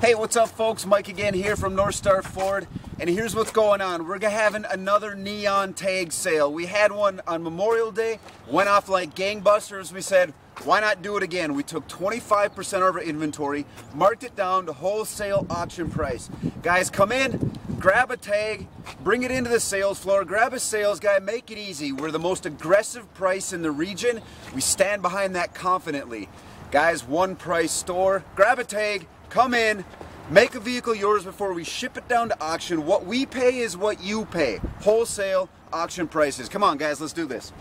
Hey, what's up, folks? Mike again here from North Star Ford. And here's what's going on. We're having another neon tag sale. We had one on Memorial Day, went off like gangbusters. We said, why not do it again? We took 25% of our inventory, marked it down to wholesale auction price. Guys, come in, grab a tag, bring it into the sales floor, grab a sales guy, make it easy. We're the most aggressive price in the region. We stand behind that confidently. Guys, one price store, grab a tag, come in, make a vehicle yours before we ship it down to auction. What we pay is what you pay. Wholesale auction prices. Come on, guys, let's do this.